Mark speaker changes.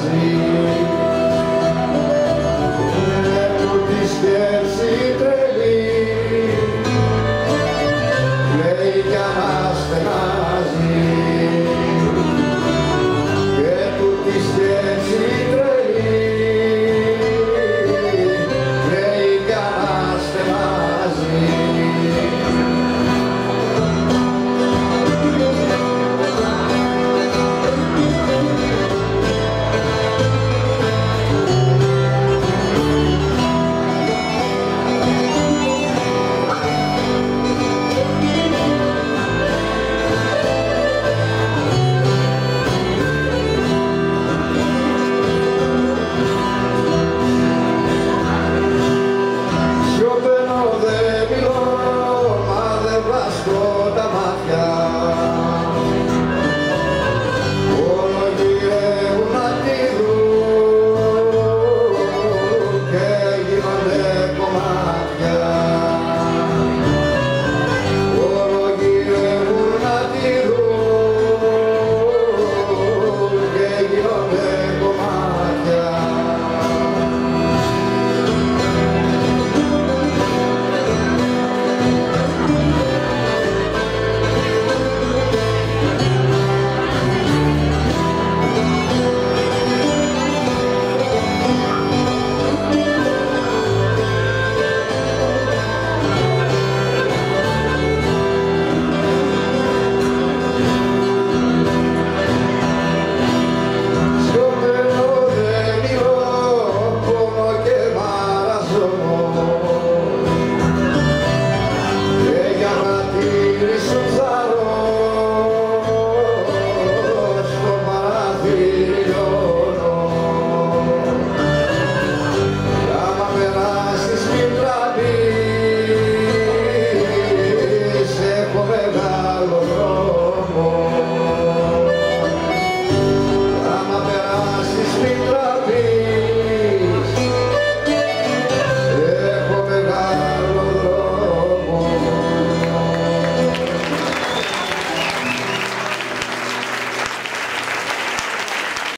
Speaker 1: Sim.